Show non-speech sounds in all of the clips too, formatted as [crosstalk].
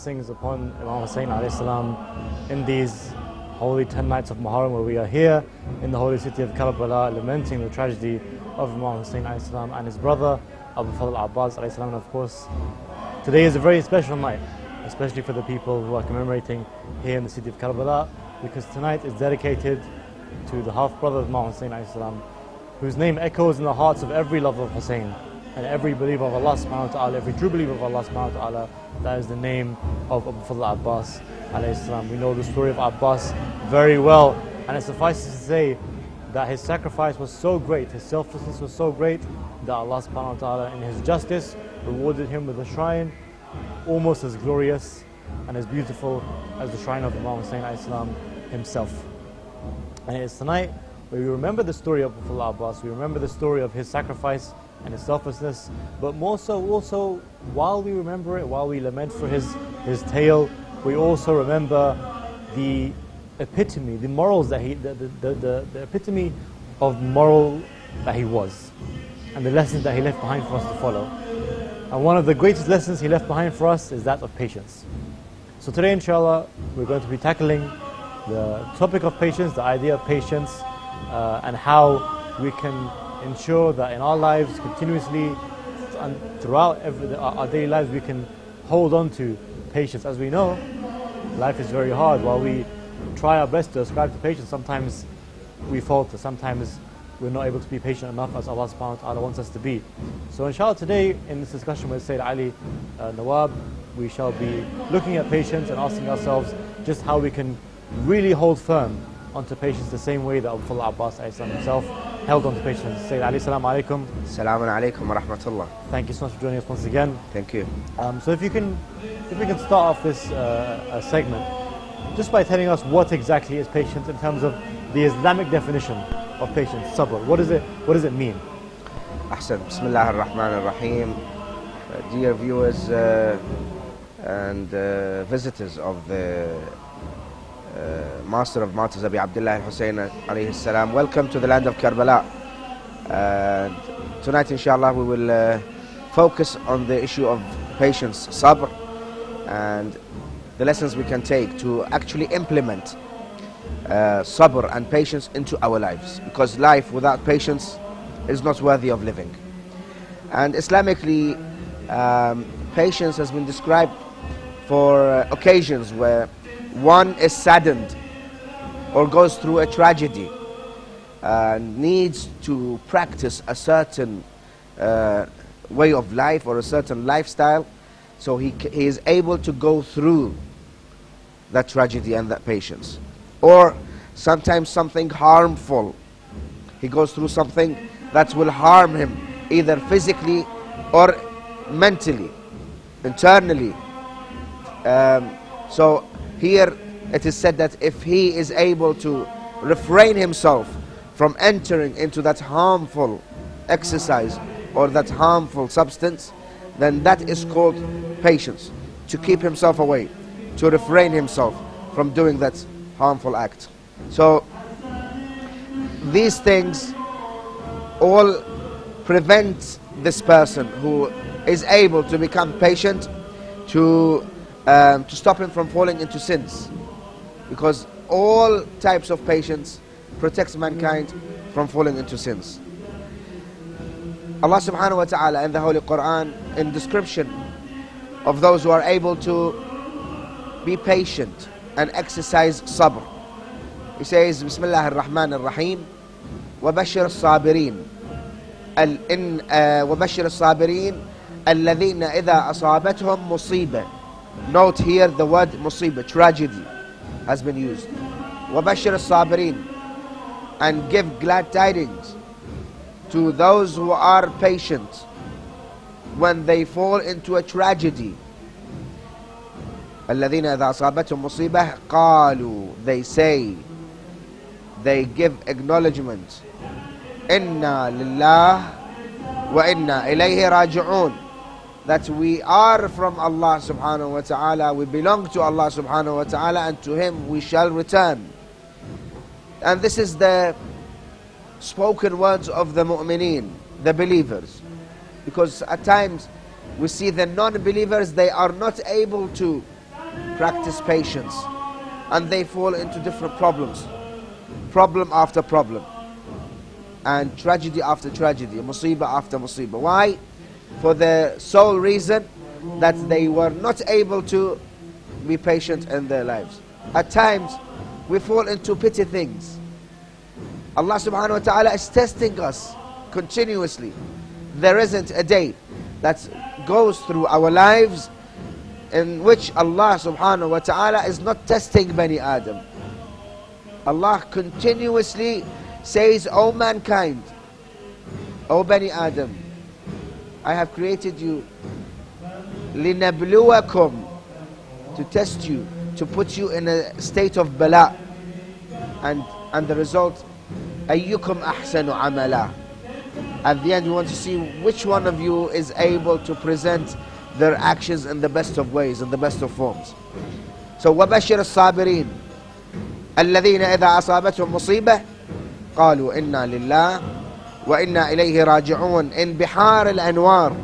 blessings upon Imam Hussein salam in these holy 10 nights of Muharram where we are here in the holy city of Karbala lamenting the tragedy of Imam Hussein salam and his brother Abu Fadl Abbas salam. And of course, today is a very special night, especially for the people who are commemorating here in the city of Karbala because tonight is dedicated to the half brother of Imam Hussein salam, whose name echoes in the hearts of every lover of Hussein and every believer of Allah subhanahu wa ta'ala, every true believer of Allah subhanahu wa ta'ala, that is the name of Abu Fadl Abbas salam. We know the story of Abbas very well, and it suffices to say that his sacrifice was so great, his selflessness was so great, that Allah subhanahu wa ta'ala in his justice rewarded him with a shrine almost as glorious and as beautiful as the shrine of Imam Hussein salam himself. And it is tonight where we remember the story of Abu Fadl Abbas, we remember the story of his sacrifice and his selflessness, but more so also while we remember it, while we lament for his, his tale, we also remember the epitome, the morals that he, the, the, the, the epitome of moral that he was, and the lessons that he left behind for us to follow. And one of the greatest lessons he left behind for us is that of patience. So today, inshallah, we're going to be tackling the topic of patience, the idea of patience, uh, and how we can ensure that in our lives continuously and throughout every, our daily lives we can hold on to patience. As we know, life is very hard. While we try our best to ascribe to patience, sometimes we falter, sometimes we're not able to be patient enough as Allah subhanahu wa ta'ala wants us to be. So inshallah today in this discussion with Sayyid Ali uh, Nawab, we shall be looking at patience and asking ourselves just how we can really hold firm onto patience the same way that Fadl Abbas himself held on to patience. Sayyid Ali, salam alaikum. Salaam alaikum wa rahmatullah. Thank you so much for joining us once again. Thank you. Um, so if you can, if we can start off this uh, segment just by telling us what exactly is patience in terms of the Islamic definition of patience, sabr. What is it? What does it mean? Ahsan. Bismillah ar-Rahman ar-Rahim. Uh, dear viewers uh, and uh, visitors of the uh, Master of Martyrs Abi Abdullah al-Hussein alayhi salam, welcome to the land of Karbala. And tonight inshallah we will uh, focus on the issue of patience, sabr, and the lessons we can take to actually implement uh, sabr and patience into our lives. Because life without patience is not worthy of living. And Islamically um, patience has been described for uh, occasions where one is saddened or goes through a tragedy and needs to practice a certain uh, way of life or a certain lifestyle so he, he is able to go through that tragedy and that patience or sometimes something harmful. He goes through something that will harm him either physically or mentally, internally. Um, so here it is said that if he is able to refrain himself from entering into that harmful exercise or that harmful substance, then that is called patience. To keep himself away, to refrain himself from doing that harmful act. So these things all prevent this person who is able to become patient to um, to stop him from falling into sins because all types of patience protects mankind from falling into sins Allah subhanahu wa ta'ala in the Holy Quran in description of those who are able to be patient and exercise sabr. He says, Bismillah ar-Rahman ar-Rahim, وبشر الصابرين ال إن uh, وبشر الصابرين الذين إذا أصابتهم مصيبة Note here the word مصيبة, tragedy has been used. وبشر الصابرين and give glad tidings to those who are patient when they fall into a tragedy الذين إذا أصابتهم مصيبة قالوا they say they give acknowledgement إنا لله وإنا إليه راجعون that we are from Allah subhanahu wa ta'ala we belong to Allah subhanahu wa ta'ala and to him we shall return and this is the spoken words of the mu'mineen the believers because at times we see the non-believers they are not able to practice patience and they fall into different problems, problem after problem, and tragedy after tragedy, musibah after musibah. Why? For the sole reason that they were not able to be patient in their lives. At times, we fall into petty things. Allah subhanahu wa ta'ala is testing us continuously. There isn't a day that goes through our lives in which Allah subhanahu wa ta'ala is not testing Bani Adam. Allah continuously says, O mankind, O Bani Adam, I have created you لِنَبْلُوَكُمْ to test you, to put you in a state of bala. And, and the result, أَيُّكُمْ أَحْسَنُ عَمَلًا At the end, we want to see which one of you is able to present their actions in the best of ways, in the best of forms. So, وَبَشِّرِ الصَّابِرِينَ الذين إذا أصابتهم مصيبة قالوا إنا لله وإنا إليه راجعون in بحار الأنوار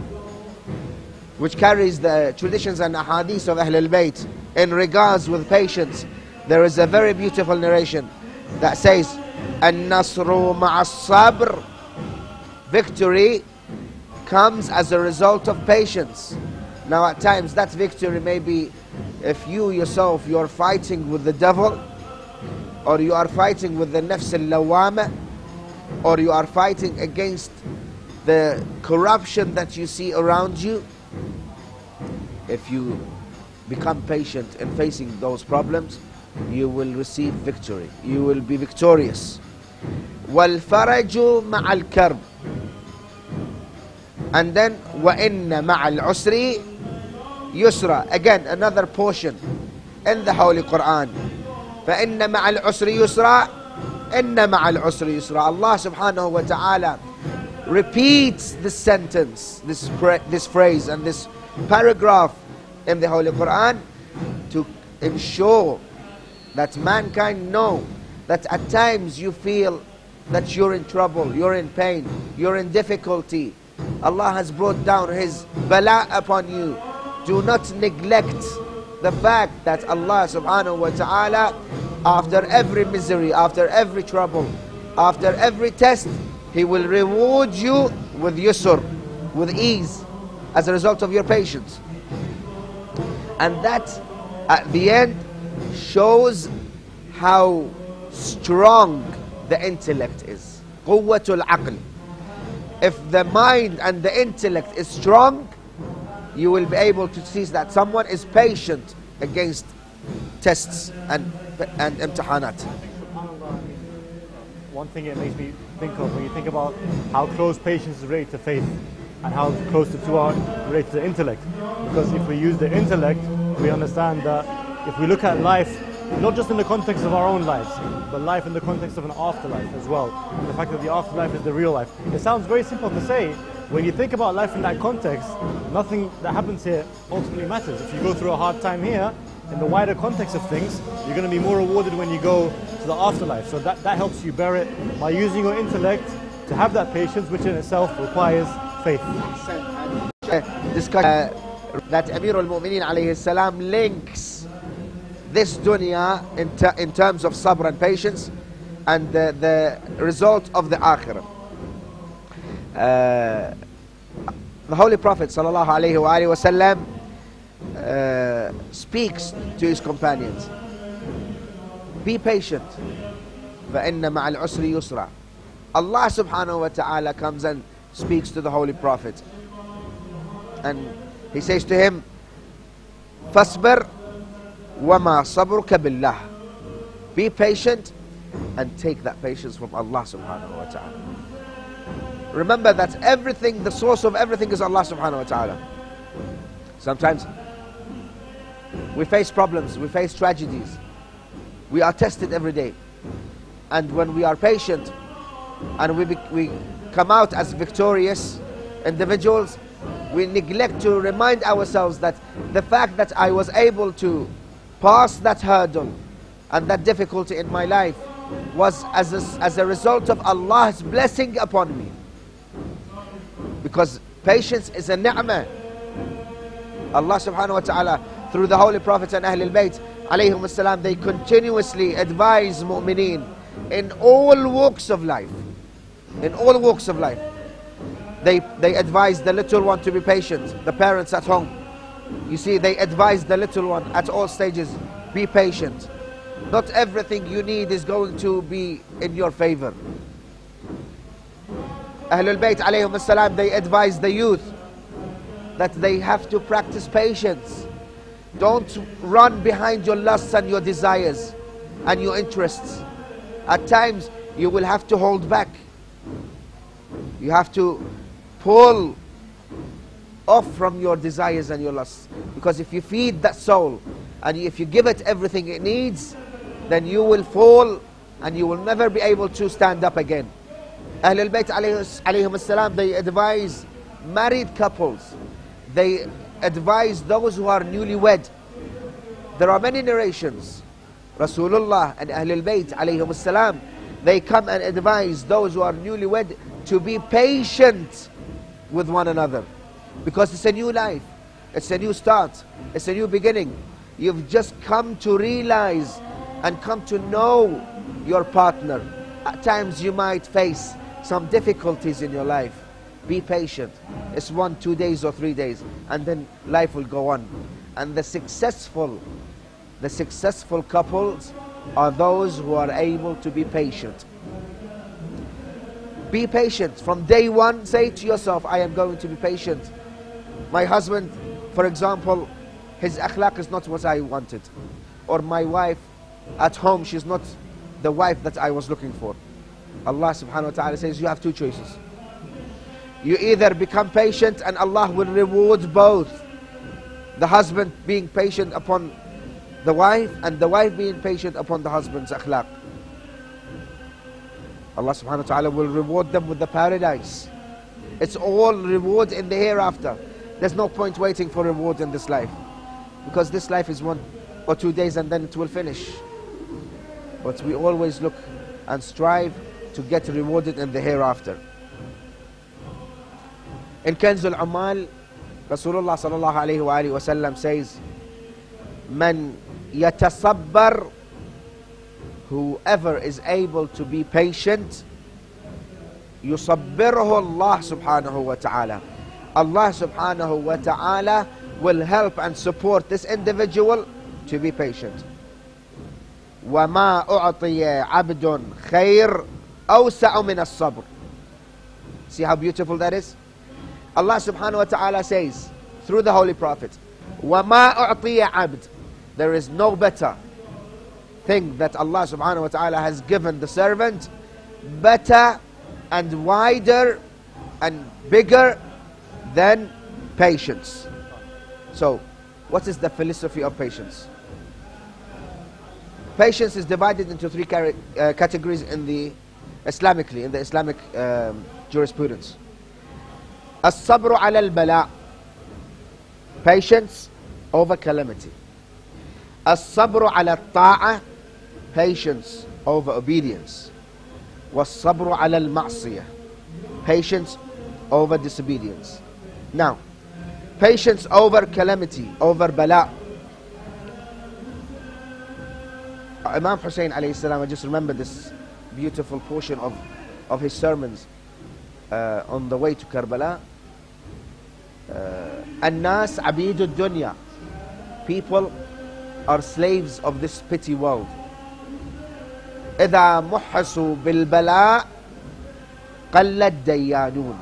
which carries the traditions and ahadith of Ahlul Bayt in regards with patience there is a very beautiful narration that says النصر مع الصبر victory comes as a result of patience now at times that victory may be if you yourself you're fighting with the devil or you are fighting with the nafs al-lawama or you are fighting against the corruption that you see around you if you become patient in facing those problems you will receive victory you will be victorious والفرج مع الكرب and then وإن مع العسر يسرا again another portion in the Holy Quran فإن مع العسر يسرا Inna ma'al usri yusra. Allah subhanahu wa ta'ala repeats this sentence, this, this phrase and this paragraph in the Holy Quran to ensure that mankind know that at times you feel that you're in trouble, you're in pain, you're in difficulty. Allah has brought down His bala upon you. Do not neglect the fact that Allah subhanahu wa ta'ala after every misery, after every trouble, after every test, He will reward you with yusr, with ease, as a result of your patience. And that, at the end, shows how strong the intellect is. Quwwatul aql. If the mind and the intellect is strong, you will be able to see that someone is patient against tests and, and imtihanat. One thing it makes me think of when you think about how close patience is related to faith and how close the two are related to intellect. Because if we use the intellect, we understand that if we look at life not just in the context of our own lives, but life in the context of an afterlife as well. And the fact that the afterlife is the real life. It sounds very simple to say. When you think about life in that context, nothing that happens here ultimately matters. If you go through a hard time here, in the wider context of things, you're going to be more rewarded when you go to the afterlife. So that, that helps you bear it by using your intellect to have that patience, which in itself requires faith. Uh, that Amir al-Mu'mineen alayhi salam links this dunya in, ter in terms of sabr and patience and the, the result of the akhirah. Uh, the Holy Prophet sallallahu alayhi wa wasallam uh, speaks to his companions. Be patient. فَإِنَّ مَعَ الْعُسْرِ يُسْرًا Allah subhanahu wa ta'ala comes and speaks to the Holy Prophet. And he says to him, فَاصْبِرْ وَمَا صَبْرُكَ بِاللَّهِ Be patient and take that patience from Allah subhanahu wa ta'ala. Remember that everything, the source of everything is Allah subhanahu wa ta'ala. Sometimes we face problems, we face tragedies. We are tested every day. And when we are patient and we, we come out as victorious individuals, we neglect to remind ourselves that the fact that I was able to pass that hurdle and that difficulty in my life was as a, as a result of Allah's blessing upon me. Because patience is a ni'mah. Allah subhanahu wa ta'ala through the holy prophets and Ahlul Bayt alayhim salam, they continuously advise mu'mineen in all walks of life. In all walks of life. They, they advise the little one to be patient, the parents at home. You see, they advise the little one at all stages, be patient. Not everything you need is going to be in your favor. Ahlul Bayt alayhim salam, they advise the youth that they have to practice patience. Don't run behind your lusts and your desires and your interests. At times, you will have to hold back. You have to pull off from your desires and your lusts. Because if you feed that soul and if you give it everything it needs, then you will fall and you will never be able to stand up again. Ahlul Bayt alayhim they advise married couples. They advise those who are newlywed. There are many narrations. Rasulullah and Ahlul Bayt alayhim they come and advise those who are newlywed to be patient with one another. Because it's a new life. It's a new start. It's a new beginning. You've just come to realize and come to know your partner. At times you might face some difficulties in your life. Be patient. It's one, two days or three days, and then life will go on. And the successful, the successful couples are those who are able to be patient. Be patient. From day one, say to yourself, I am going to be patient. My husband, for example, his akhlaq is not what I wanted. Or my wife at home, she's not the wife that I was looking for. Allah subhanahu wa ta'ala says you have two choices. You either become patient and Allah will reward both. The husband being patient upon the wife and the wife being patient upon the husband's akhlaq. Allah subhanahu wa ta'ala will reward them with the paradise. It's all reward in the hereafter. There's no point waiting for reward in this life. Because this life is one or two days and then it will finish. But we always look and strive to get rewarded in the hereafter. In Kanzul Amal, Rasulullah sallallahu alayhi wa alayhi wa sallam says, Man yatasabbar, whoever is able to be patient, yusabbirhu Allah subhanahu wa ta'ala. Allah subhanahu wa ta'ala will help and support this individual to be patient. وما أعطي عبد خير أوسع من الصبر See how beautiful that is? Allah subhanahu wa ta'ala says through the Holy Prophet, وَمَا أُعْطِيَ عَبْد There is no better thing that Allah subhanahu wa ta'ala has given the servant, better and wider and bigger than patience. So, what is the philosophy of patience? Patience is divided into three uh, categories in the Islamically, in the Islamic um, jurisprudence. As-sabru al-bala. Patience over calamity. As-sabru ala. Patience over obedience. Was-sabru al-ma'siyah. Patience over disobedience. Now, patience over calamity, over bala. Imam Hussein alayhi salam, I just remember this beautiful portion of, of his sermons uh, on the way to Karbala. الناس عبيد الدنيا people are slaves of this petty world إذا محسوا بالبلاء قل الديانون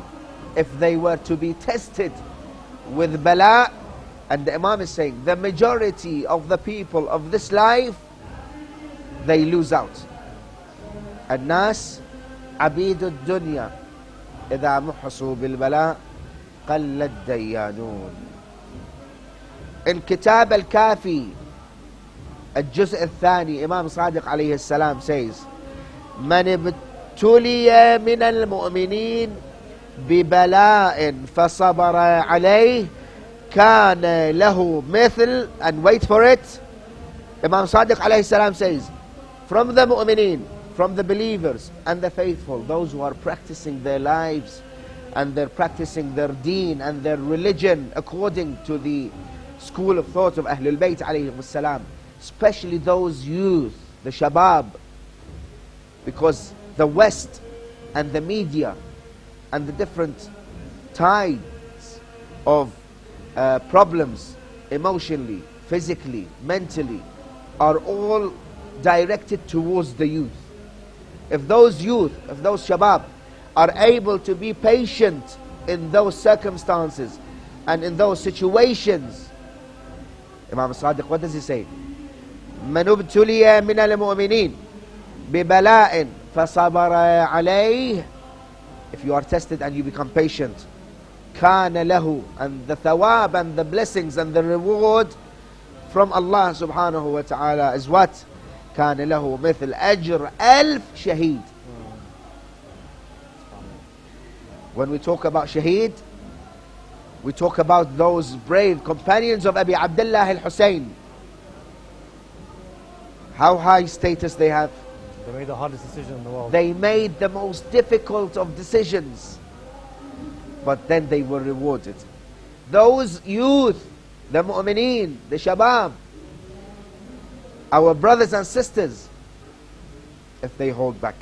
if they were to be tested with bala and the Imam is saying the majority of the people of this life they lose out الناس عبيد الدنيا إذا محصوا بالبلاء قل الديانون. الكتاب الكافي الجزء الثاني إمام صادق عليه السلام says من ابتلي من المؤمنين ببلاء فصبر عليه كان له مثل and wait for it. Imam Sadiq عليه السلام says from the mu'mineen from the believers and the faithful, those who are practicing their lives and they're practicing their deen and their religion according to the school of thought of Ahlul Bayt alayhi salam, especially those youth, the shabab, because the West and the media and the different tides of uh, problems emotionally, physically, mentally are all directed towards the youth. If those youth, if those shabab are able to be patient in those circumstances and in those situations, Imam Sadiq, what does he say? من ابتلي من المؤمنين ببلاء فصبر عليه If you are tested and you become patient, كان له and the thawab and the blessings and the reward from Allah subhanahu wa ta'ala is what? كان له مثل أجر ألف شهيد When we talk about shaheed, we talk about those brave companions of Abi Abdullah al-Hussein. How high status they have. They made the hardest decision in the world. They made the most difficult of decisions, but then they were rewarded. Those youth, the mu'mineen, the shabab, our brothers and sisters, if they hold back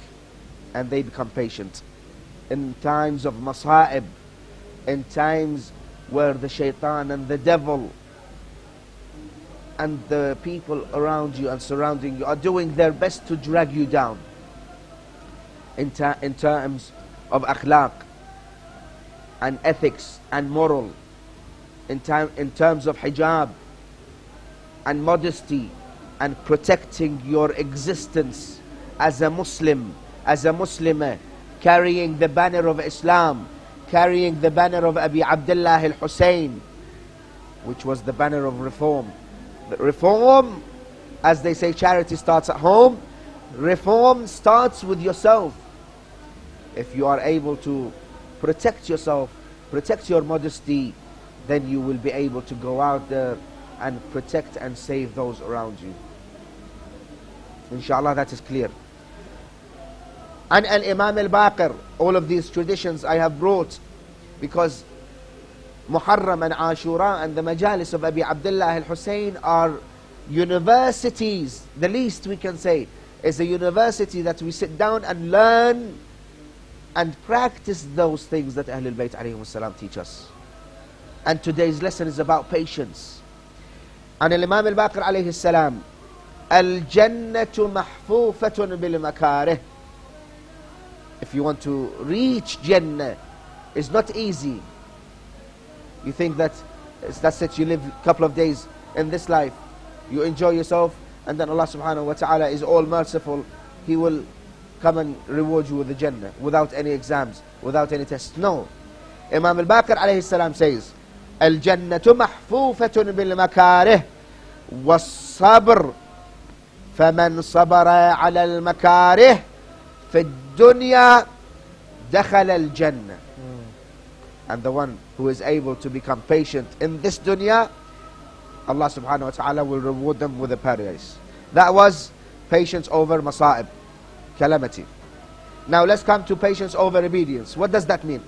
and they become patient in times of masa'ib, in times where the shaitan and the devil and the people around you and surrounding you are doing their best to drag you down in, in terms of akhlaq and ethics and moral, in, in terms of hijab and modesty and protecting your existence as a Muslim, as a Muslimah, eh, carrying the banner of Islam, carrying the banner of Abi Abdullah al Hussein, which was the banner of reform. Reform, as they say, charity starts at home. Reform starts with yourself. If you are able to protect yourself, protect your modesty, then you will be able to go out there and protect and save those around you. Inshallah, that is clear. And Al Imam al Baqir, all of these traditions I have brought because Muharram and Ashura and the Majalis of Abi Abdullah al Hussein are universities. The least we can say is a university that we sit down and learn and practice those things that Ahlul Bayt salam teach us. And today's lesson is about patience. And Al Imam al Baqir alayhi salam, الجنة محفوفة بالمكاره if you want to reach Jannah, it's not easy. You think that that's it, you live a couple of days in this life, you enjoy yourself, and then Allah subhanahu wa ta'ala is all merciful. He will come and reward you with the Jannah without any exams, without any tests. No. Imam al-Baqir alayhi salam says, الجنة محفوفة بالمكاره والصبر فمن صبر على المكاره في الدنيا دخل الجنة and the one who is able to become patient in this dunya Allah subhanahu wa ta'ala will reward them with a paradise that was patience over masa'ib calamity now let's come to patience over obedience what does that mean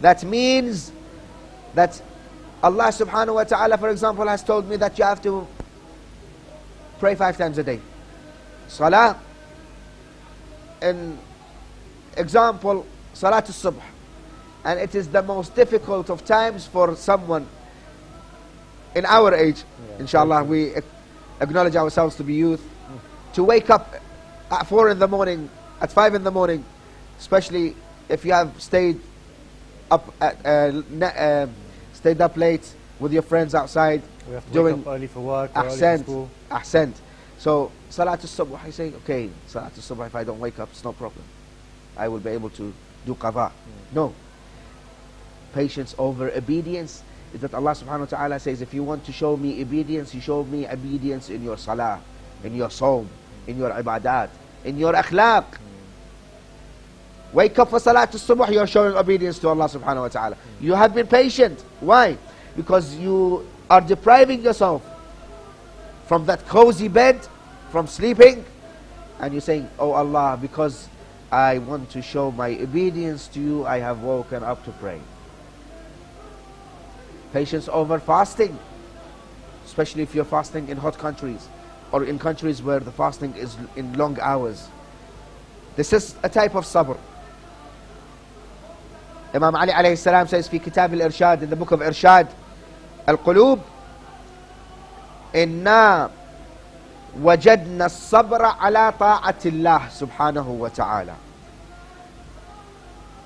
that means that Allah subhanahu wa ta'ala for example has told me that you have to pray five times a day salah in example, Salat al-Subh. And it is the most difficult of times for someone in our age, Yeah. inshallah, we acknowledge ourselves to be youth, to wake up at 4 in the morning, at 5 in the morning, especially if you have stayed up, at, uh, uh, stayed up late with your friends outside, We have to doing wake up early for work, or early for school. Ahsant. So, Salat al-Subh, I say, okay, Salat al-Subh, if I don't wake up, it's no problem. I will be able to do qadha. Hmm. No. Patience over obedience is that Allah subhanahu wa ta'ala says, if you want to show me obedience, you show me obedience in your salah, in your sawm, in your ibadat, in your akhlaq. Hmm. Wake up for Salat al-Subh, you're showing obedience to Allah subhanahu wa ta'ala. Hmm. You have been patient. Why? Because you are depriving yourself from that cozy bed, from sleeping, and you're saying, Oh Allah, because I want to show my obedience to you, I have woken up to pray. Patience over fasting. especially if you're fasting in hot countries or in countries where the fasting is in long hours. This is a type of sabr. Imam Ali alayhi salam says في كتاب الإرشاد in the book of Irshad القلوب إنا وجدنا الصبر على طاعة الله سبحانه وتعالى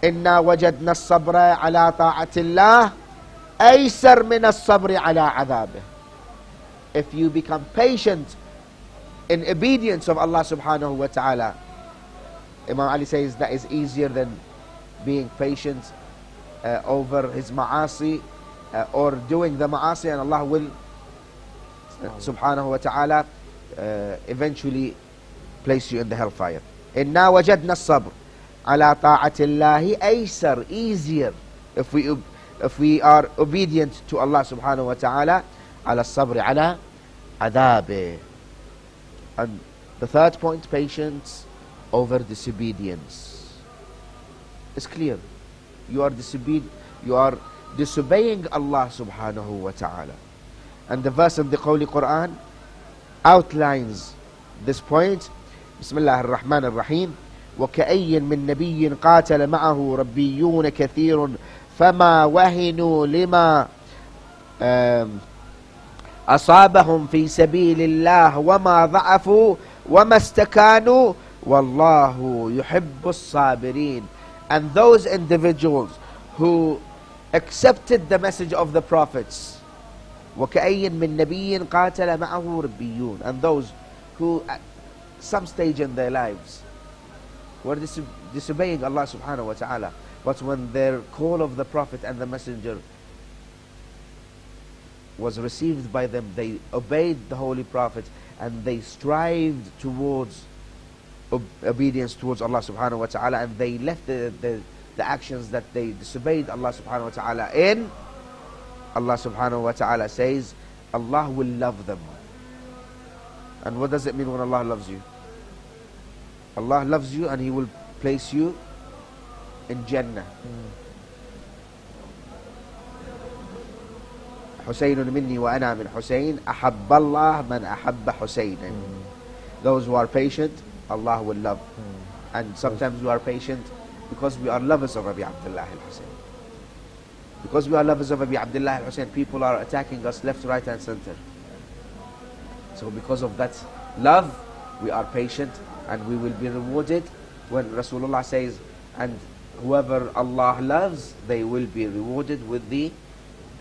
إنا وجدنا الصبر على طاعة الله أيسر من الصبر على عذابه If you become patient in obedience of Allah subhanahu wa ta'ala Imam Ali says that is easier than being patient uh, over his ma'asi uh, or doing the ma'asi and Allah will uh, subhanahu wa ta'ala uh, eventually place you in the hellfire إنا وجدنا الصبر على طاعة الله أيسر easier if we if we are obedient to Allah subhanahu wa ta'ala على الصبر على عذابه and the third point patience over disobedience it's clear you are disobedient you are disobeying Allah subhanahu wa ta'ala. And the verse in the Holy Quran outlines this point. الله الرحمن الرحيم وكأي من نبي قاتل معه ربيون كثير فما وهنوا لما أصابهم في سبيل الله وما ضعفوا وما استكانوا والله يحب الصابرين. And those individuals who accepted the message of the prophets وكأي من نبي قاتل معه ربيون and those who at some stage in their lives were diso- disobeying Allah subhanahu wa ta'ala but when their call of the prophet and the messenger was received by them they obeyed the holy prophet and they strived towards ob- obedience towards Allah subhanahu wa ta'ala and they left the, the, the actions that they disobeyed Allah subhanahu wa ta'ala in Allah subhanahu wa ta'ala says Allah will love them and what does it mean when Allah loves you Allah loves you and He will place you in Jannah. حسين مني وأنا من حسين أحب الله من أحب حسينا. Those who are patient, Allah will love. And sometimes we are patient because we are lovers of Abi Abdullah al-Hussein. Because we are lovers of Abi Abdullah al-Hussein, people are attacking us left, right and center. So because of that love, we are patient and we will be rewarded when Rasulullah says, and whoever Allah loves, they will be rewarded with the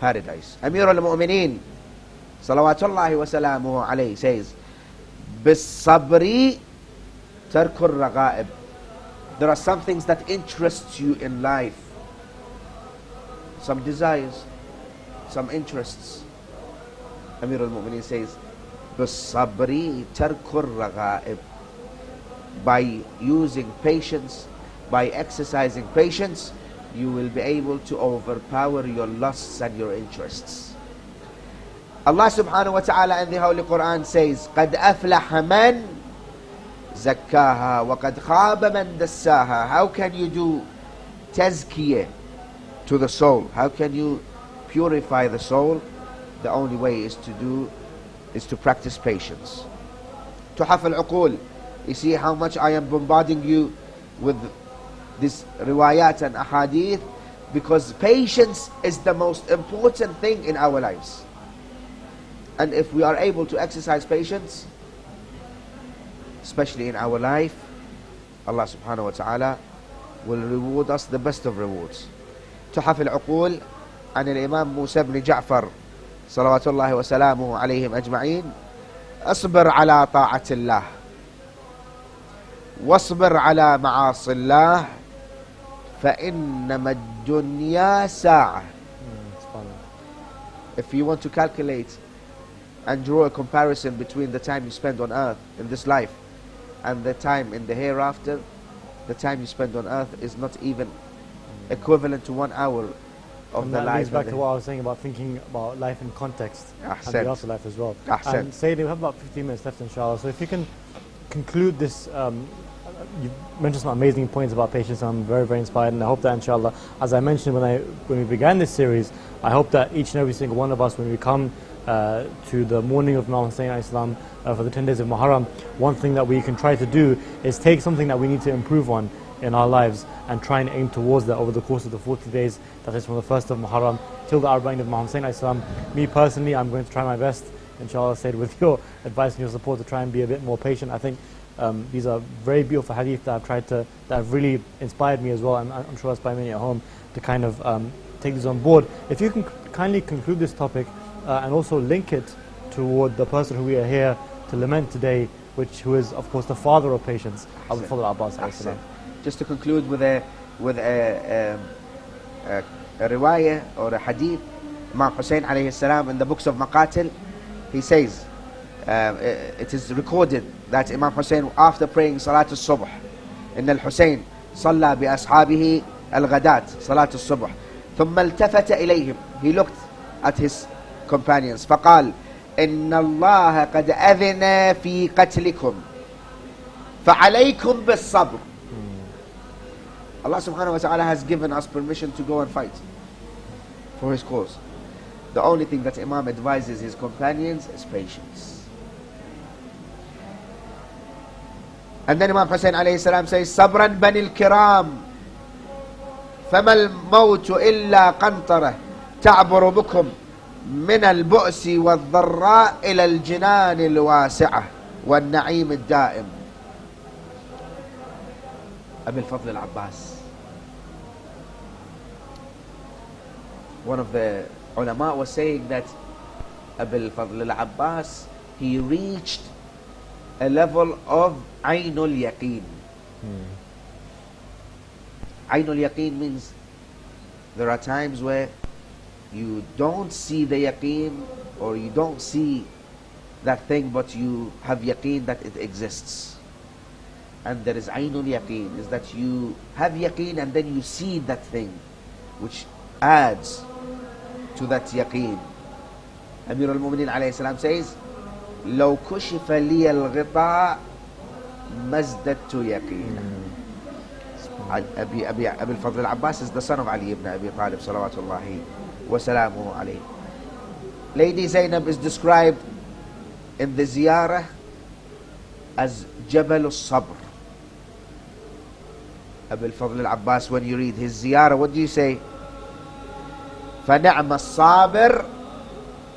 paradise. Amir al-Mu'mineen, salawatullahi wa salamuhu alayhi, says, بالصبر ترك الرغائب. There are some things that interest you in life. Some desires, some interests. Amir al-Mu'mineen says, بالصبر ترك الرغائب by using patience by exercising patience you will be able to overpower your lusts and your interests Allah subhanahu wa ta'ala in the Holy Quran says قد أفلح من زكاها وقد خاب من دساها how can you do tazkiyah to the soul how can you purify the soul the only way is to do is to practice patience تحف العقول you see how much I am bombarding you with this riwayat and ahadith because patience is the most important thing in our lives and if we are able to exercise patience especially in our life Allah subhanahu wa ta'ala will reward us the best of rewards تحف العقول عن الإمام موسى بن جعفر صلوات الله وسلامه عليهم أجمعين اصبر على طاعة الله واصبر على معاصي الله فإنما الدنيا ساعة If you want to calculate and draw a comparison between the time you spend on earth in this life and the time in the hereafter, the time you spend on earth is not even equivalent to one hour of and the that life. back to what I was saying about thinking about life in context and the afterlife as well. Ahsant. And Sayyidi, we have about 15 minutes left, inshallah. So if you can conclude this, um, you mentioned some amazing points about patience. and I'm very, very inspired, and I hope that, inshallah, as I mentioned when I when we began this series, I hope that each and every single one of us, when we come uh, to the mourning of Imam Hussein Islam uh, for the 10 days of Muharram, one thing that we can try to do is take something that we need to improve on in our lives and try and aim towards that over the course of the 40 days, that is from the 1st of Muharram till the Arba'in of Imam Hussein Islam. Me personally, I'm going to try my best, inshallah, said with [laughs] your advice and your support to try and be a bit more patient. I think um, these are very beautiful hadith that I've tried to, that have really inspired me as well, and I'm sure inspired many at home to kind of um, take these on board. If you can kindly conclude this topic uh, and also link it toward the person who we are here to lament today, which who is of course the father of patience, Abu Fadl Abbas. alayhi salam. Just to conclude with a with a, um, a, a riwayah or a hadith, Imam Hussein alayhi salam in the books of Maqatil, he says, um, it it is recorded that Imam Hussein after praying Salat al-Subh, إن الحسين صلى بأصحابه الغداة صلاة الصبح ثم التفت إليهم he looked at his companions فقال إن الله قد أذن في قتلكم فعليكم بالصبر subhanahu wa ta'ala has given us permission to go and fight for his cause. The only thing that Imam advises his companions is patience. And then Imam Hussein alayhi salam says, Sabran bani al-kiram, فما الموت إلا قنطرة تعبر بكم من البؤس والضراء إلى الجنان الواسعة والنعيم الدائم أبي الفضل العباس One of the ulama was saying that Abil Fadl al-Abbas he reached a level of Ainul Yaqeen. Ainul Yaqeen means there are times where you don't see the yaqeen or you don't see that thing but you have yaqeen that it exists. And there is Ainul Yaqeen, is that you have yaqeen and then you see that thing which adds to that yaqeen. Amir al-Mu'minin alayhi salam says, لو كشف لي الغطاء ما ازددت يقينا. عن أبي أبي أبي الفضل العباس is the son of Ali ibn Abi Talib صلوات الله وسلامه عليه. Lady Zainab is described in the ziyarah as Jabal al-Sabr. Abu al-Fadl al-Abbas when you read his ziyarah what do you say? فنعم الصابر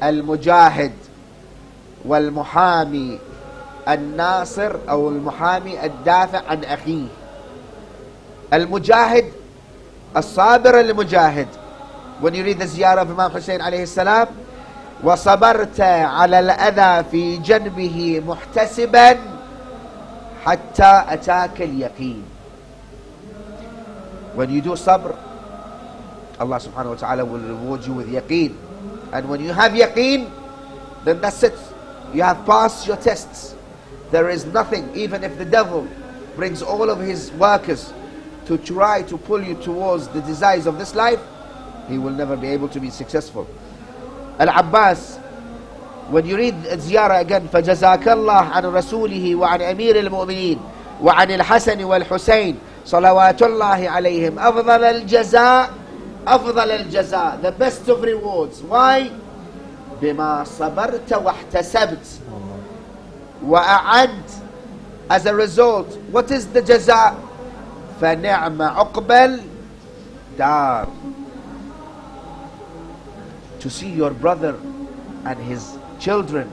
المجاهد والمحامي الناصر أو المحامي الدافع عن أخيه المجاهد الصابر المجاهد when you read the ziyarah of Imam Hussein عليه السلام وصبرت على الأذى في جنبه محتسبا حتى أتاك اليقين when you do sabr Allah subhanahu wa ta'ala will reward you with yaqeen and when you have yaqeen then that's it you have passed your tests there is nothing even if the devil brings all of his workers to try to pull you towards the desires of this life he will never be able to be successful. Al-Abbas when you read ziyarah again فجزاك الله عن رسوله وعن أمير المؤمنين وعن الحسن والحسين صلوات الله عليهم أفضل الجزاء أفضل الجزاء the best of rewards. Why? بما صبرت واحتسبت وأعنت as a result what is the جزاء فنعم عقبل دار to see your brother and his children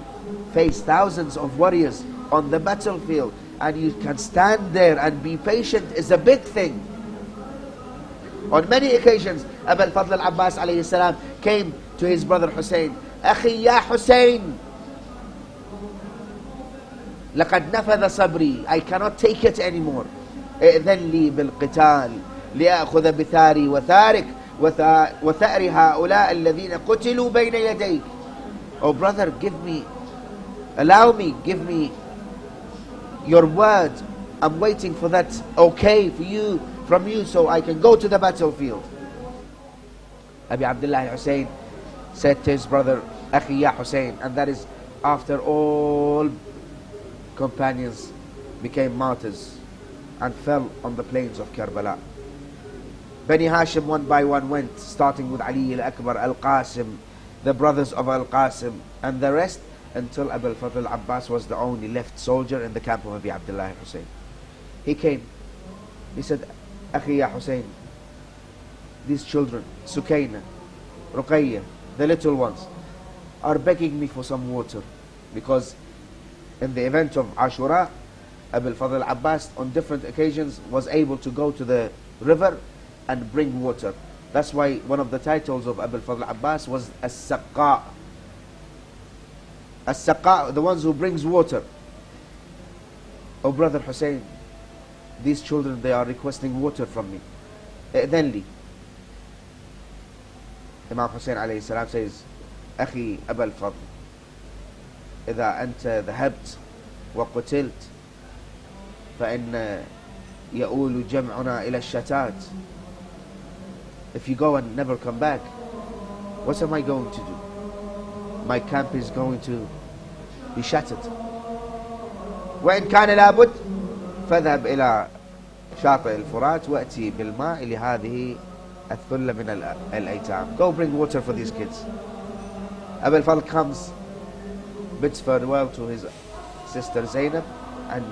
face thousands of warriors on the battlefield and you can stand there and be patient is a big thing on many occasions Abu al-Fadl al-Abbas alayhi salam came to his brother Hussein أخي يا حسين لقد نفذ صبري I cannot take it anymore ائذن لي بالقتال لأخذ بثاري وثارك وثا- وثأر هؤلاء الذين قتلوا بين يديك Oh brother give me allow me give me your word I'm waiting for that okay for you from you so I can go to the battlefield Abi Abdullah Hussein said to his brother Akhi Ya Hussein and that is after all companions became martyrs and fell on the plains of Karbala Bani Hashim one by one went starting with Ali al-Akbar al-Qasim the brothers of Al Qasim, and the rest until Abu al-Fadl Abbas was the only left soldier in the camp of Abi Abdullah Hussein. He came. He said, Akhi ya Hussein, these children, Sukaina, Ruqayya, the little ones, are begging me for some water because in the event of Ashura, Abu al-Fadl Abbas on different occasions was able to go to the river and bring water. That's why one of the titles of Abu al-Fadl Abbas was As-Saqqa. As-Saqqa, the ones who brings water. Oh brother Hussein, these children they are requesting water from me. then li. Imam Hussein alayhi salam says, أخي أبا الفضل إذا أنت ذهبت وقتلت فإن يؤول جمعنا إلى الشتات If you go and never come back, what am I going to do? My camp is going to be shattered. وإن كان لابد فاذهب إلى شاطئ الفرات وأتي بالماء لهذه الثلة من الأيتام. Go bring water for these kids. Abu al-Fadl comes, bids farewell to his sister Zainab and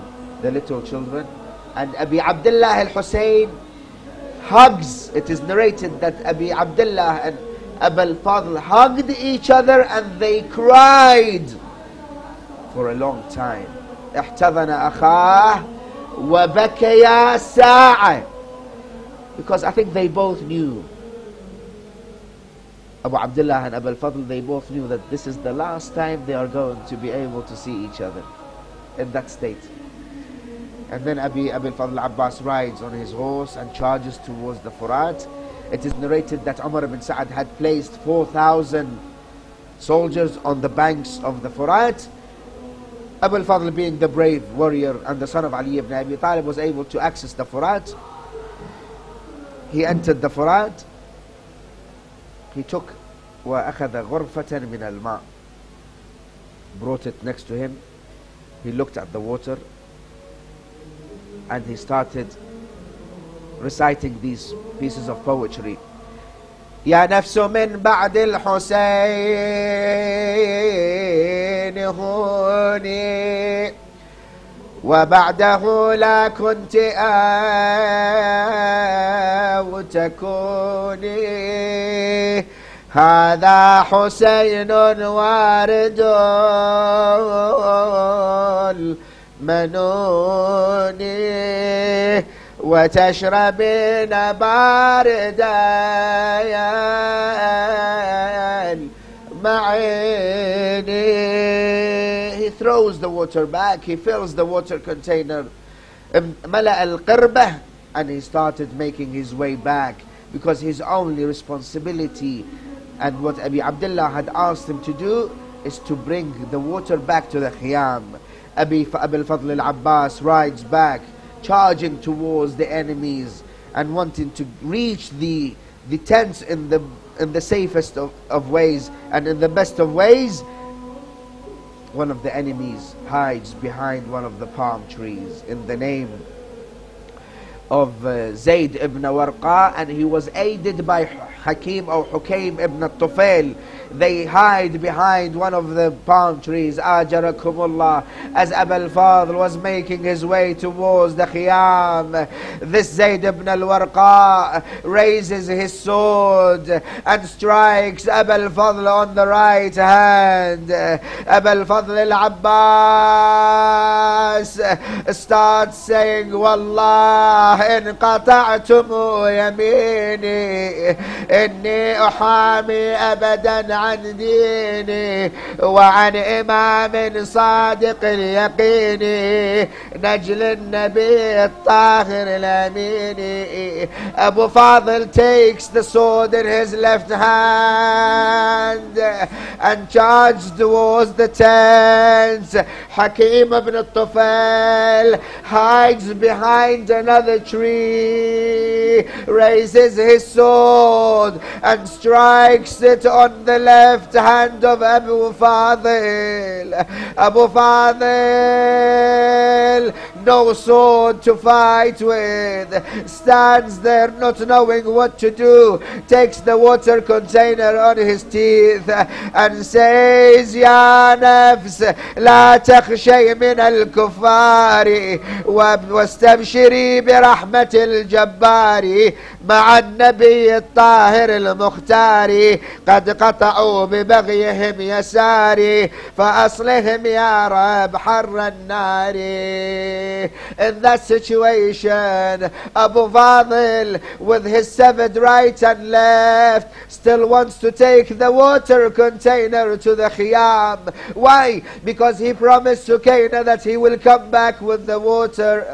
the little children. And Abi Abdullah al-Hussein hugs. It is narrated that Abi Abdullah and Abu al-Fadl hugged each other and they cried for a long time. احتضن أخاه وبكيا ساعة because I think they both knew Abu Abdullah and Abu al-Fadl they both knew that this is the last time they are going to be able to see each other in that state and then Abi Abu al-Fadl Abbas rides on his horse and charges towards the Furat it is narrated that Umar ibn Sa'ad had placed 4,000 soldiers on the banks of the Furat Abu al-Fadl being the brave warrior and the son of Ali ibn Abi Talib was able to access the Furat he entered the Furat he took وأخذ غرفة من الماء brought it next to him he looked at the water and he started reciting these pieces of poetry. يا نفس من بعد الحسين هوني وبعده لا كنت أو تكوني هذا حسين وارد المنون وتشربين باردا معيني he throws the water back he fills the water container ملأ القربة and he started making his way back because his only responsibility and what Abi Abdullah had asked him to do is to bring the water back to the khiyam Abi al-Fadl al-Abbas rides back charging towards the enemies and wanting to reach the the tents in the in the safest of, of ways. And in the best of ways one of the enemies hides behind one of the palm trees in the name of uh, Zayd ibn Warqa. And he was aided by Hakim or Hukaym ibn Tufail they hide behind one of the palm trees Ajarakumullah as Abu al-Fadl was making his way towards the Khiyam this Zayd ibn al-Warqa raises his sword and strikes Abu al-Fadl on the right hand Abu al-Fadl al-Abbas starts saying Wallah إن قطعتم يميني إني أحامي أبدا عن ديني وعن إمام صادق اليقين نجل النبي الطاهر الأمين Abu Fadl takes the sword in his left hand and charges towards the tents Hakim ibn Tufail hides behind another tree raises his sword and strikes it on the left hand of Abu Fadil. Abu Fadil, no sword to fight with, stands there not knowing what to do, takes the water container on his teeth and says يا نفس لا تخشي من الكفار واستبشري برحمة الجبار مع النبي الطاهر المختار قد قطعوا ببغيهم يساري فأصلهم يا رب حر النار In that situation Abu Fadil with his severed right and left still wants to take the water container to the khiyam. Why? Because he promised to Cana that he will come back with the water.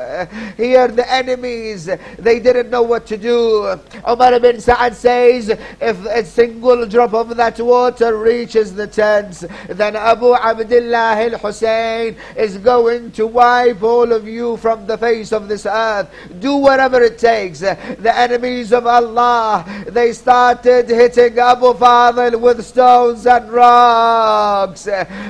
Here the enemies, they didn't know what to do. Umar ibn Sa'ad says, if a single drop of that water reaches the tents, then Abu Abdullah al-Hussein is going to wipe all of you from the face of this earth. Do whatever it takes. The enemies of Allah, they started hitting Abu Fadil with stones and rocks.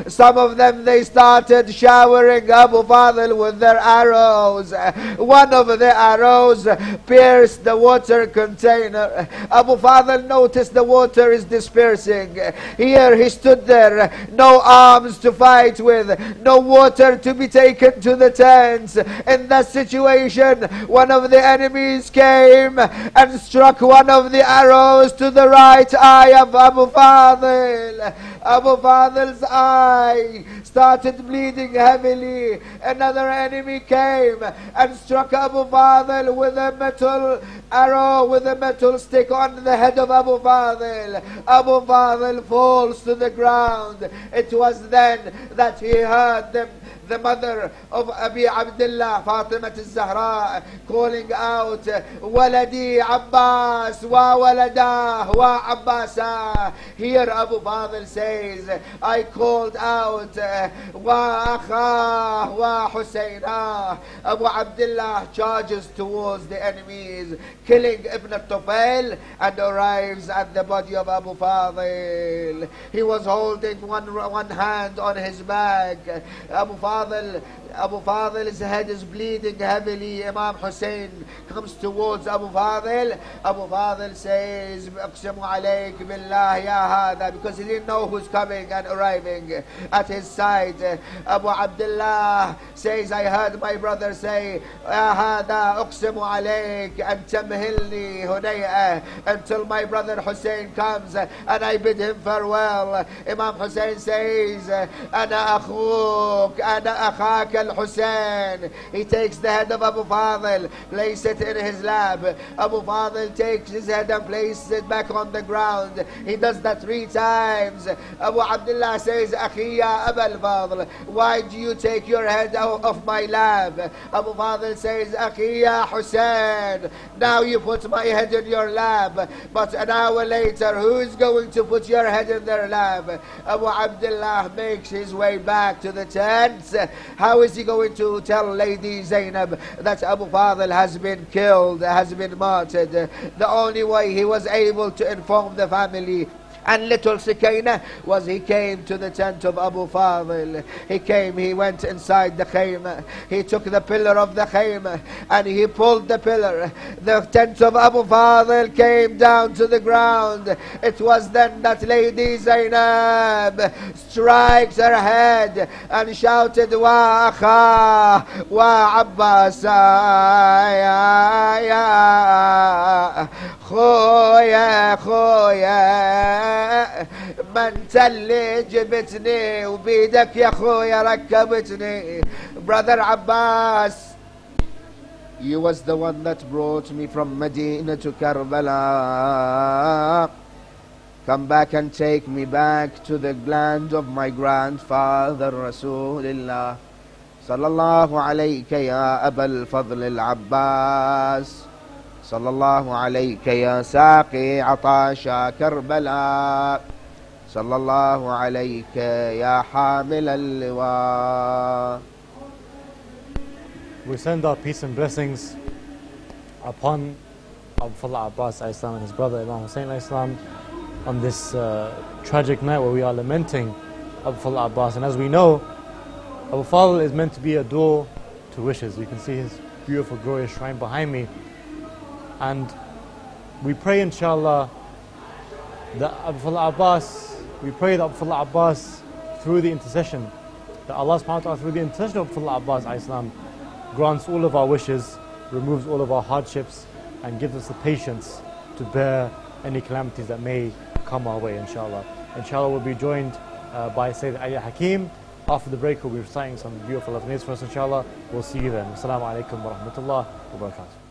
Some of them, they started showering Abu Fadil with their arrows. [laughs] One of the arrows pierced the water container. Abu Fadil noticed the water is dispersing. Here he stood there, no arms to fight with, no water to be taken to the tents. In that situation, one of the enemies came and struck one of the arrows to the right eye of Abu Fadil. Abu Fadil's eye started bleeding heavily. Another enemy came and struck Abu Fadil with a metal arrow, with a metal stick on the head of Abu Fadil. Abu Fadil falls to the ground. It was then that he heard them the mother of Abi Abdullah, Fatima al-Zahra, calling out, Waladi Abbas, wa waladah, wa Abbasa. Here Abu Fadil says, I called out, wa akha, wa Husayna. Abu Abdullah charges towards the enemies, killing Ibn Tufail and arrives at the body of Abu Fadil. He was holding one, one hand on his back. Abu Fadil Fadil, Abu Fadil's head is bleeding heavily. Imam Hussein comes towards Abu Fadil. Abu Fadil says, أقسم عليك بالله يا هذا because he didn't know who's coming and arriving at his side. Abu Abdullah says, I heard my brother say, يا هذا أقسم عليك أن تمهلني هنيئة until my brother Hussein comes and I bid him farewell. Imam Hussein says, أنا أخوك أنا أخاك الحسين He takes the head of Abu Fadil, place it in his lap. Abu Fadil takes his head and places it back on the ground. He does that three times. Abu Abdullah says, أخي يا أبا الفضل Why do you take your head out of my lap? Abu Fadil says, أخي يا Hussein Now you put my head in your lap. But an hour later, who is going to put your head in their lap? Abu Abdullah makes his way back to the tent. How is he going to tell Lady Zainab that Abu Fadil has been killed, has been martyred? The only way he was able to inform the family and little Sakina was he came to the tent of Abu Fadil. He came, he went inside the Khaymah. He took the pillar of the Khaymah and he pulled the pillar. The tent of Abu Fadil came down to the ground. It was then that Lady Zainab strikes her head and shouted, Wa Akha, Wa Abbas, ya, ya, Khoya, Khoya. ما انت اللي جبتني وبيدك يا خويا ركبتني brother Abbas you was the one that brought me from Medina to Karbala come back and take me back to the land of my grandfather Rasulullah صلى الله عليك يا أبا الفضل العباس صلى الله عليك يا ساقي عطاشا كربلاء صلى الله عليك يا حامل اللواء We send our peace and blessings upon Abdullah Abbas Islam and his brother Imam Hussein Islam on this uh, tragic night where we are lamenting Abdullah Abbas. And as we know, Abu Fadl is meant to be a door to wishes. You can see his beautiful, glorious shrine behind me. And we pray, inshallah, that Abdullah Abbas we pray that Abdullah Abbas, through the intercession, that Allah subhanahu wa ta'ala, through the intercession of Abdullah Abbas, Islam, grants all of our wishes, removes all of our hardships, and gives us the patience to bear any calamities that may come our way, inshallah. Inshallah, we'll be joined uh, by Sayyid Ali Hakim. After the break, we'll be reciting some beautiful love for us, inshallah. We'll see you then. Assalamu alaikum wa rahmatullah wa barakatuh.